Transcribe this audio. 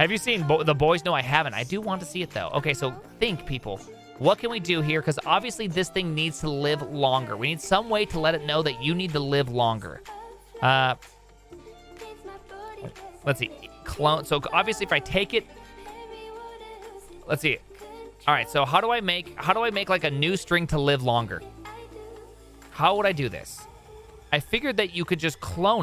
Have you seen Bo- The Boys? No, I haven't. I do want to see it, though. Okay, so think, people. What can we do here? Because obviously this thing needs to live longer. We need some way to let it know that you need to live longer. Uh, let's see. Clone. So obviously if I take it... Let's see. All right, so how do I make how do I make like a new string to live longer? How would I do this? I figured that you could just clone